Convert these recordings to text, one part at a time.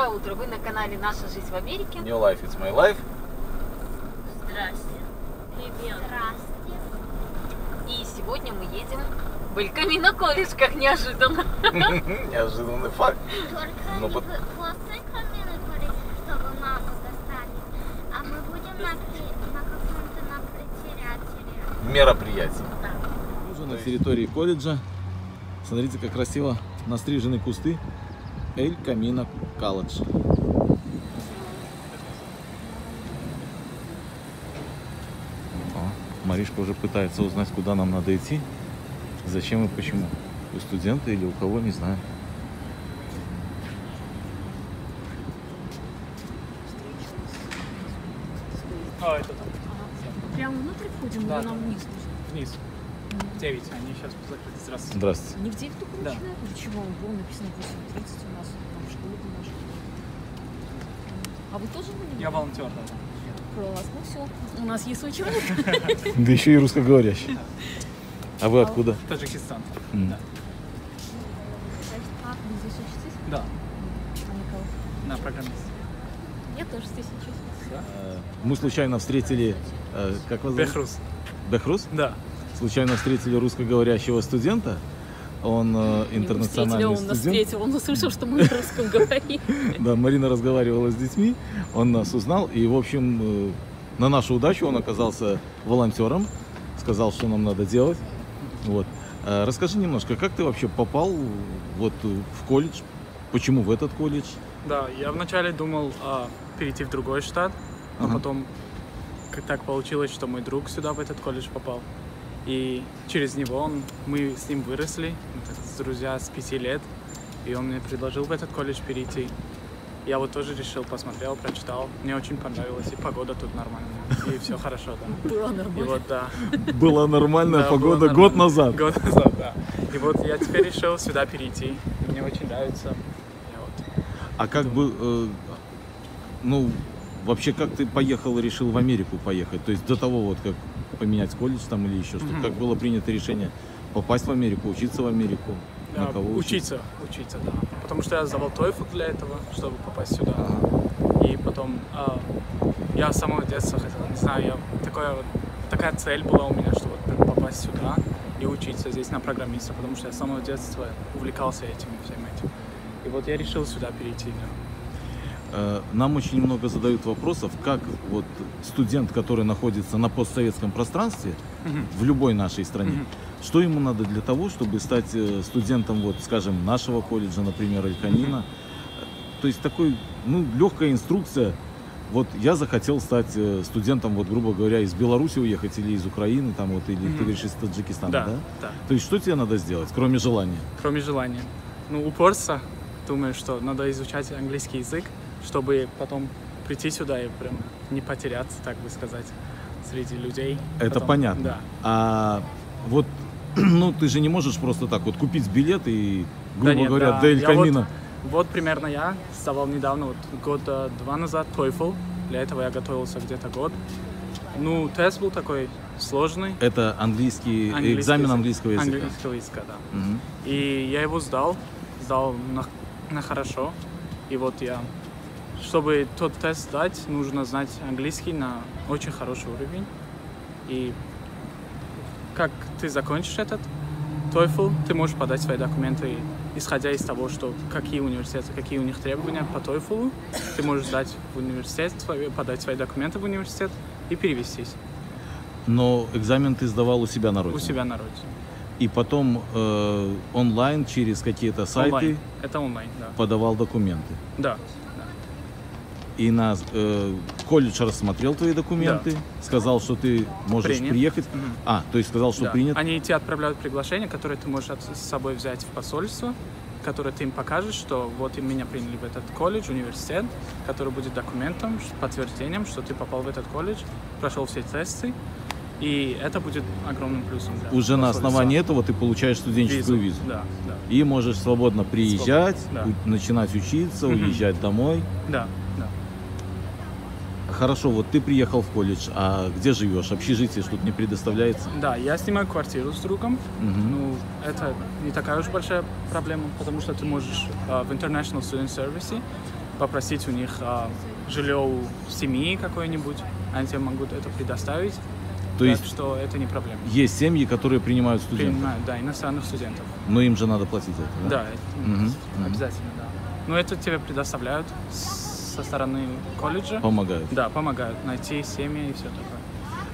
Доброе утро. Вы на канале Наша жизнь в Америке. New life, it's my life. Здрасте. Привет. Здрасте. И сегодня мы едем в Элькамино колледж, как неожиданно. Неожиданный факт. Только Ну, не под- говорит, чтобы маму достанет. А мы будем на, каком-то на предтерятере. Мероприятие. Уже на территории колледжа. Смотрите, как красиво настрижены кусты. Эль Камино. О, Маришка уже пытается узнать, куда нам надо идти. Зачем и почему. У студента или у кого, не знаю. А, это там, Прямо внутрь входим Да, или нам вниз нужно? вниз. 9. Они сейчас закрыты. Здравствуйте. Здравствуйте. Они в 9 только Да. начинают? Чего? Было написано 8.30 у нас, там в школе наша. А вы тоже были? Я волонтер, да. Класс, ну все. У нас есть свой человек. Да еще и русскоговорящий. А вы откуда? Таджикистан. Да. Здесь учитесь? Да, на программист. Я тоже здесь учусь. Мы случайно встретили, э, как вас зовут? Бехрус. Бехрус? Да. Случайно встретили русскоговорящего студента. Он э, интернациональный он нас студент. встретил, он услышал, что мы на русском говорим. Да, Марина разговаривала с детьми, он нас узнал, и, в общем, э, на нашу удачу он оказался волонтером, сказал, что нам надо делать. Вот. Э, Расскажи немножко, как ты вообще попал вот э, в колледж? Почему в этот колледж? Да, я вначале думал а, перейти в другой штат, но Ага. потом как так получилось, что мой друг сюда в этот колледж попал. И через него он, мы с ним выросли, друзья с пяти лет, и он мне предложил в этот колледж перейти. Я вот тоже решил, посмотрел, прочитал. Мне очень понравилось, и погода тут нормальная, и все хорошо, да. Было И нормально. вот, да, Была нормальная Да, погода было год назад. Год назад, да. И вот я теперь решил сюда перейти. Мне очень нравится. Вот... А как бы, э, ну, вообще, как ты поехал и решил в Америку поехать? То есть до того, вот как поменять колледж там или еще что-то, Мгм. как было принято решение попасть в Америку, учиться в Америку? На Да, кого учиться? учиться, да. Потому что я сдавал TOEFL для этого, чтобы попасть сюда. И потом а, я с самого детства хотел, не знаю, я такое, такая цель была у меня, что вот попасть сюда и учиться здесь на программиста, потому что я с самого детства увлекался этим всем этим. И вот я решил сюда перейти. да. Э, Нам очень много задают вопросов, как вот студент, который находится на постсоветском пространстве в любой нашей стране, что ему надо для того, чтобы стать э, студентом, вот, скажем, нашего колледжа, например, Альканина? То есть такой, ну, легкая инструкция. Вот я захотел стать э, студентом, вот, грубо говоря, из Беларуси уехать или из Украины, там вот, или ты Мгм. говоришь из Таджикистана, да? Да, да. То есть что тебе надо сделать, кроме желания? Кроме желания. Ну, упорство. Думаю, что надо изучать английский язык, чтобы потом прийти сюда и прям не потеряться, так бы сказать, среди людей. Это Потом- понятно. Да. А вот, ну, ты же не можешь просто так вот купить билет и, грубо Да нет, говоря, да. Я Камино. Вот, вот примерно я сдавал недавно, вот года два назад, TOEFL. Для этого я готовился где-то год. Ну, тест был такой сложный. Это английский, Английский экзамен язык. английского языка. Английского языка, да. Мгм. И я его сдал, сдал на, на хорошо. И вот я, чтобы тот тест сдать, нужно знать английский на очень хороший уровень. И как ты закончишь этот TOEFL, ты можешь подать свои документы, исходя из того, что какие университеты, какие у них требования по TOEFL, ты можешь сдать в университет, подать свои документы в университет и перевестись Но экзамен ты сдавал у себя на родине. у себя на родине. И потом э, онлайн через какие-то сайты Онлайн. Это онлайн, да. подавал документы. Да. И на э, колледж рассмотрел твои документы, сказал, что ты можешь Принят. приехать. Мгм. А, то есть сказал, что Да. принят. Они тебе отправляют приглашение, которое ты можешь от- с собой взять в посольство, которое ты им покажешь, что вот и меня приняли в этот колледж, университет, который будет документом, подтверждением, что ты попал в этот колледж, прошел все тесты, и это будет огромным плюсом для Уже на основании этого ты получаешь студенческую визу. Да, да, И можешь свободно приезжать, Свободно, у- начинать учиться, уезжать домой. да, да. Хорошо, вот ты приехал в колледж, а где живешь? Общежитие что-то не предоставляется? Да, я снимаю квартиру с другом. Мгм. Ну, это не такая уж большая проблема, потому что ты можешь а, в International Student Service попросить у них а, жилье у семьи какой-нибудь, они тебе могут это предоставить. То так есть что это не проблема. есть семьи, которые принимают студентов, Принимают, да, иностранных студентов. но им же надо платить за это, да? Да, мгм. обязательно, да. Но это тебе предоставляют с- со стороны колледжа. Помогают. Да, помогают найти семьи и все такое.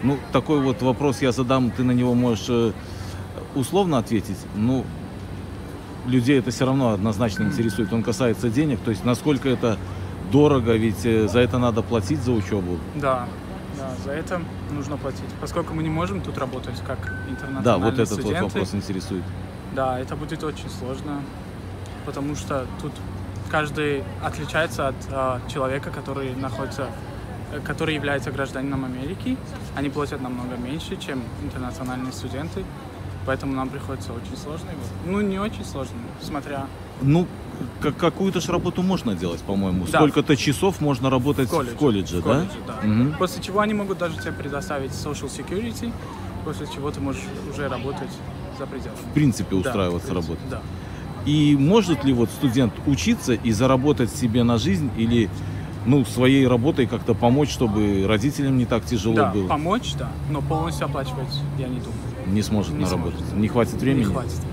Ну, такой вот вопрос я задам, ты на него можешь э, условно ответить. Ну, людей это все равно однозначно интересует. Он касается денег, то есть насколько это дорого, ведь э, за это надо платить за учебу. Да, да, за это нужно платить. Поскольку мы не можем тут работать как интернациональные Да, вот этот вот студенты, вопрос интересует. Да, это будет очень сложно, потому что тут каждый отличается от а, человека, который находится, э, который является гражданином Америки. Они платят намного меньше, чем интернациональные студенты, поэтому нам приходится очень сложно. Ну, не очень сложно, смотря Ну, как- какую-то ж работу можно делать, по-моему. Да. Сколько-то часов можно работать в колледже. в колледже, В да? колледже, да. Мгм. После чего они могут даже тебе предоставить social security, после чего ты можешь уже работать за пределами. В принципе, Да, устраиваться в принципе, работать. Да. И может ли вот студент учиться и заработать себе на жизнь или ну, своей работой как-то помочь, чтобы родителям не так тяжело да, было? помочь, да, но полностью оплачивать я не думаю. Не сможет Не наработать. сможет. Не хватит времени? Не хватит времени.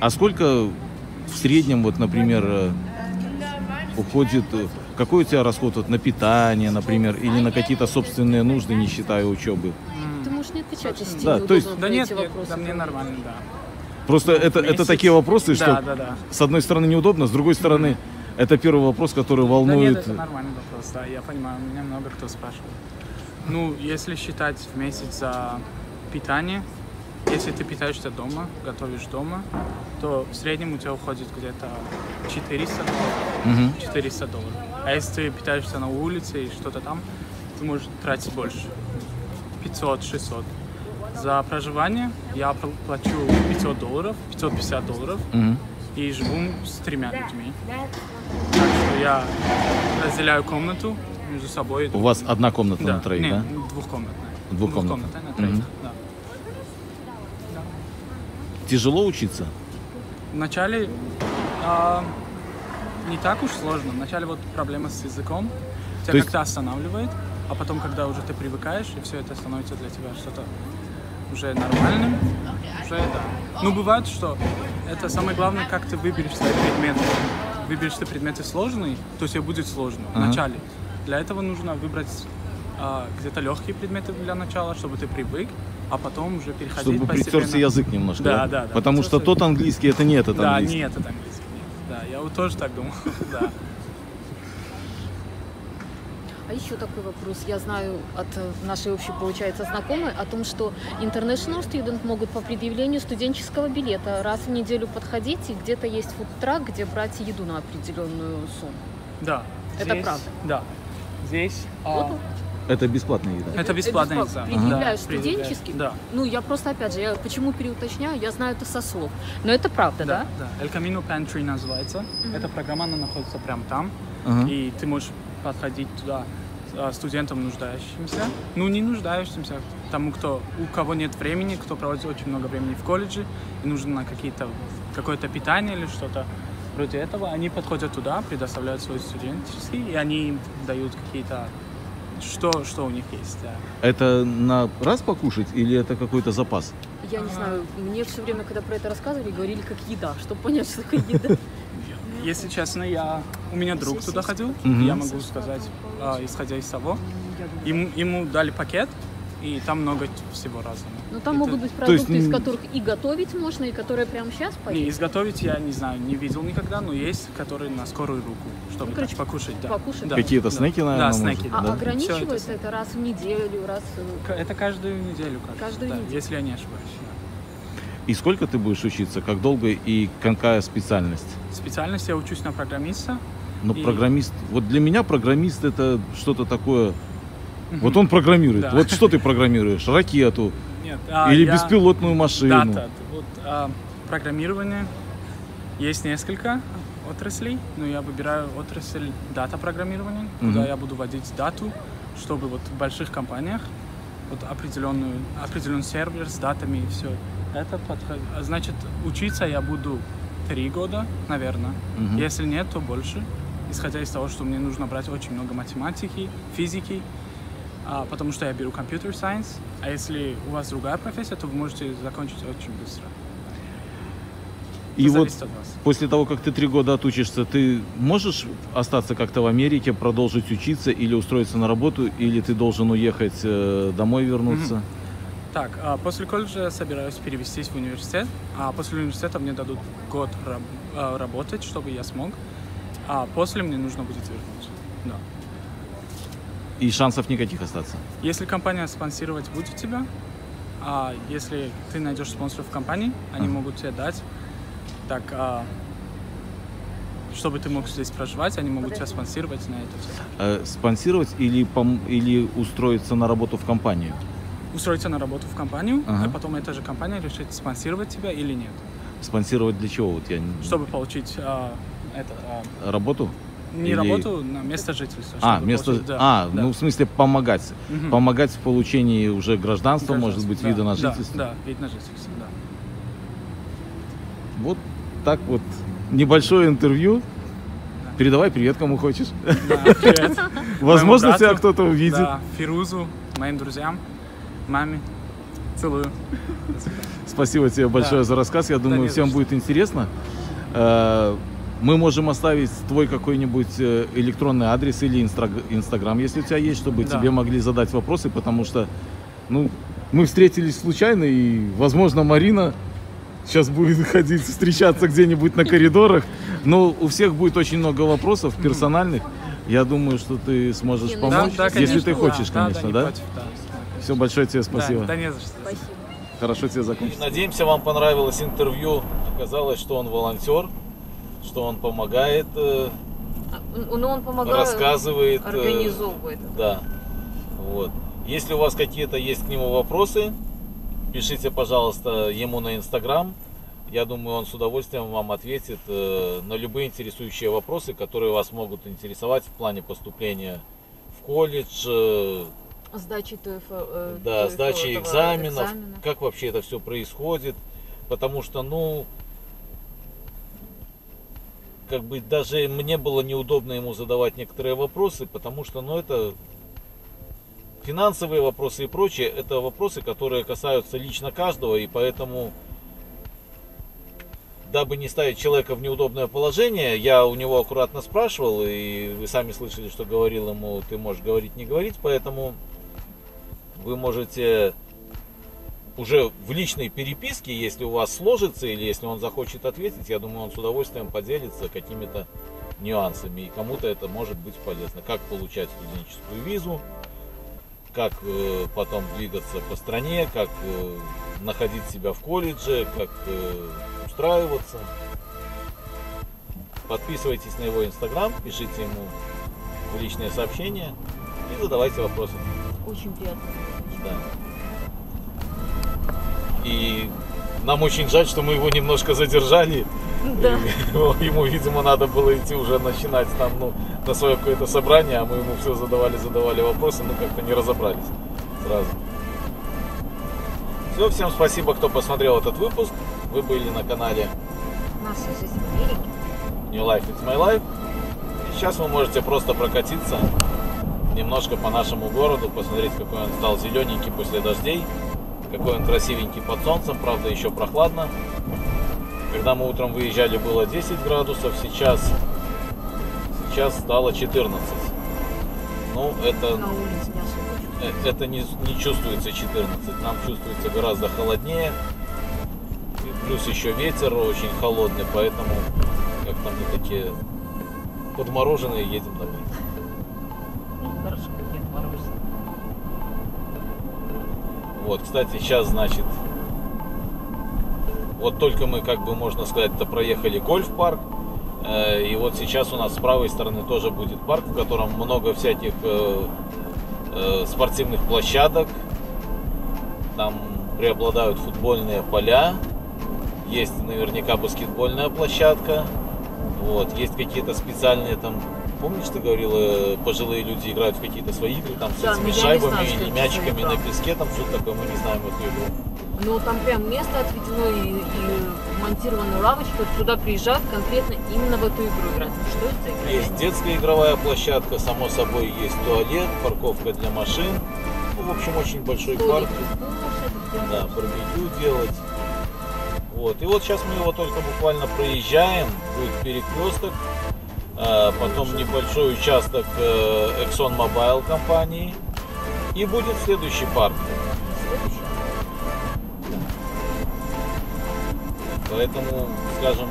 А сколько в среднем, вот, например, э, уходит, э, какой у тебя расход вот, на питание, например, или на какие-то собственные нужды, не считая учебы? Ты можешь не отвечать, если тебе Да, неудобно то есть- на Да нет, эти нет, вопросы. да мне нормально, да. Просто это, это Месяц. такие вопросы, что Да, да, да. с одной стороны неудобно, с другой стороны это первый вопрос, который Да нет, волнует. это нормальный вопрос, да, я понимаю, меня много кто спрашивает. Ну, если считать в месяц за питание, если ты питаешься дома, готовишь дома, то в среднем у тебя уходит где-то 400 долларов. Мгм. 400 долларов. А если ты питаешься на улице и что-то там, ты можешь тратить больше. 500-600. За проживание я пл- плачу 500 долларов, 550 долларов Мгм. и живу с тремя людьми. Так что я разделяю комнату между собой. У вас одна комната да. на троих, не, да? двухкомнатная. Двухкомнатная. Двухкомнатная на троих, Мгм. да. Тяжело учиться? Вначале а, не так уж сложно. Вначале вот проблема с языком тебя То есть- как-то останавливает, а потом, когда уже ты привыкаешь, и все это становится для тебя что-то уже нормальным, уже да. Ну, бывает, что это самое главное, как ты выберешь свои предметы. Выберешь ты предметы сложные, то тебе будет сложно в Ага. начале. Для этого нужно выбрать а, где-то легкие предметы для начала, чтобы ты привык, а потом уже переходить Чтобы постепенно. притерся язык немножко, Да, да, да, Потому что притерся- тот английский, это не этот Да, английский. нет, это английский. Нет. Да, я вот тоже так думал. Да. А еще такой вопрос. Я знаю от э, нашей общей, получается, знакомой о том, что international student могут по предъявлению студенческого билета раз в неделю подходить, и где-то есть фудтрак, где брать еду на определенную сумму. Да. Это Здесь- правда? Да. Здесь а, Вот Это бесплатная еда. это бесплатная экзамен. Предъявляешь Да, студенческий? Да. Ну, я просто, опять же, я почему переуточняю, я знаю это со слов. Но это правда, да? Да, да. El Camino Pantry называется. Эта программа, она находится прямо там. Ага. И ты можешь подходить туда а, студентам нуждающимся. Ну, не нуждающимся, тому, кто, у кого нет времени, кто проводит очень много времени в колледже, и нужно на какие-то, какое-то питание или что-то вроде этого. Они подходят туда, предоставляют свой студенческий, и они им дают какие-то, что, что у них есть. да. Это на раз покушать или это какой-то запас? Я не знаю, мне все время, когда про это рассказывали, говорили как еда, чтобы понять, что такое еда. Если честно, я, у меня друг туда ходил, Мгм. я могу сказать, а, исходя из того, ему, ему дали пакет, и там много всего разного. Но Ну, там Это- могут быть То есть, продукты, из которых и готовить можно, и которые прямо сейчас Не, поесть. изготовить я не знаю, не видел никогда, но есть, которые на скорую руку, чтобы Ну, короче, так покушать. Да. покушать. Да, Какие-то да. снеки, наверное, Да, может? снеки. А Да. Ограничивается это- это раз в неделю, раз... э, К- Это каждую неделю, кажется. Каждую да, неделю. Если я не ошибаюсь. И сколько ты будешь учиться? Как долго и какая специальность? Специальность я учусь на программиста. Ну, И- программист. Вот для меня программист это что-то такое. Вот он программирует. Да. Вот что ты программируешь? Ракету Нет, а, или я- беспилотную машину? Дата. Вот а, программирование есть несколько отраслей, но я выбираю отрасль дата программирования, куда Мгм. я буду вводить дату, чтобы вот в больших компаниях вот определенную, определенный сервер с датами и все. Это подход- а Значит, учиться я буду три года, наверное. Мгм. Если нет, то больше. Исходя из того, что мне нужно брать очень много математики, физики, а, потому что я беру computer science. А если у вас другая профессия, то вы можете закончить очень быстро. И Это вот зависит от вас. после того, как ты три года отучишься, ты можешь остаться как-то в Америке, продолжить учиться или устроиться на работу, или ты должен уехать э, домой вернуться? Так, а после колледжа я собираюсь перевестись в университет, а после университета мне дадут год раб- а, работать, чтобы я смог, а после мне нужно будет вернуться. Да. И шансов никаких остаться. Если компания спонсировать будет тебя, а если ты найдешь спонсоров в компании, они Ага. могут тебе дать, так, а, чтобы ты мог здесь проживать, они могут тебя спонсировать на это все. Э, спонсировать или, пом- или устроиться на работу в компанию? Устроиться на работу в компанию, Ага. а потом эта же компания решит, спонсировать тебя или нет, Спонсировать для чего? Вот я не- чтобы получить а, это, а, Работу? не Или- работу, на место жительства. А, место... получить- да, а да. ну в смысле помогать. Мгм. Помогать в получении уже гражданства, может быть, да, вида на да, жительство. Да, вид на жительство, да. Вот так вот небольшое интервью. Передавай привет, кому хочешь. Да, привет. Возможно, тебя кто-то увидит. Да, Фирузу, моим друзьям, маме. Целую. Спасибо тебе большое Да. за рассказ. Я думаю, за всем что. будет интересно. Э, Мы можем оставить твой какой-нибудь э, электронный адрес или инстаг- инстаграм, если у тебя есть, чтобы Да. тебе могли задать вопросы, потому что, ну, мы встретились случайно, и, возможно, Марина сейчас будет ходить, встречаться где-нибудь на коридорах, но у всех будет очень много вопросов персональных. Я думаю, что ты сможешь ну, помочь, да, если конечно, ты хочешь, да, конечно, не да? против, да. Все, большое тебе спасибо. Да, да не за что. Спасибо. Хорошо тебе закончить. Надеемся, вам понравилось интервью. Оказалось, что он волонтер, что он помогает, э, А, Ну, он помогает, рассказывает. э, организовывает. Да. Вот. Если у вас какие-то есть к нему вопросы, пишите, пожалуйста, ему на Инстаграм. Я думаю, он с удовольствием вам ответит э, на любые интересующие вопросы, которые вас могут интересовать в плане поступления в колледж, э, Сдачи ТФЛ. э, да, TOEFL, сдачи экзаменов, экзамена. как вообще это все происходит. Потому что, ну, как бы даже мне было неудобно ему задавать некоторые вопросы, потому что, ну, это финансовые вопросы и прочее, это вопросы, которые касаются лично каждого, и поэтому, дабы не ставить человека в неудобное положение, я у него аккуратно спрашивал, и вы сами слышали, что говорил ему, ты можешь говорить, не говорить, поэтому вы можете уже в личной переписке, если у вас сложится или если он захочет ответить, я думаю, он с удовольствием поделится какими-то нюансами. И кому-то это может быть полезно. Как получать студенческую визу, как э, потом двигаться по стране, как э, находить себя в колледже, как э, устраиваться. Подписывайтесь на его инстаграм, пишите ему личные сообщения и задавайте вопросы. Очень приятно. Да. И нам очень жаль, что мы его немножко задержали. Да. И Ему, видимо, надо было идти уже начинать там, ну, на свое какое-то собрание, а мы ему все задавали, задавали вопросы, но как-то не разобрались сразу. Все, всем спасибо, кто посмотрел этот выпуск. Вы были на канале Наша жизнь в Америке. New Life It's My Life. И сейчас вы можете просто прокатиться немножко по нашему городу, посмотреть, какой он стал зелененький после дождей, какой он красивенький под солнцем, правда еще прохладно. Когда мы утром выезжали было 10 градусов, сейчас, сейчас стало 14. Ну, это, э, это не, не чувствуется 14, нам чувствуется гораздо холоднее. И плюс еще ветер очень холодный, поэтому как-то мы такие подмороженные едем домой. Вот, кстати, сейчас, значит, вот только мы, как бы можно сказать, то проехали гольф-парк. Э, И вот сейчас у нас с правой стороны тоже будет парк, в котором много всяких э, э, спортивных площадок. Там преобладают футбольные поля. Есть наверняка баскетбольная площадка. Вот, есть какие-то специальные там, помнишь, ты говорила, пожилые люди играют в какие-то свои игры, там с Да, этими но я не шайбами знаю, мячиками на песке, там что-то такое, мы не знаем эту игру. Но там прям место отведено и, и монтированы лавочки. Вот Туда приезжают конкретно именно в эту игру играть. Что это за игра? Есть детская игровая площадка, само собой есть туалет, парковка для машин. Ну, в общем, очень большой парк. Кушать, Да, барбекю делать. Вот. И вот сейчас мы его только буквально проезжаем. Будет перекресток. А, Потом небольшой участок э, Exxon Mobil компании. И будет следующий парк. Поэтому, скажем,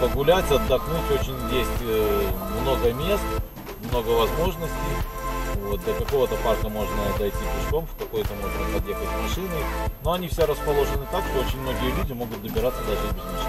погулять, отдохнуть очень есть э, много мест, много возможностей. Вот, до какого-то парка можно дойти пешком, в какой-то можно подъехать машиной. Но они все расположены так, что очень многие люди могут добираться даже без машины.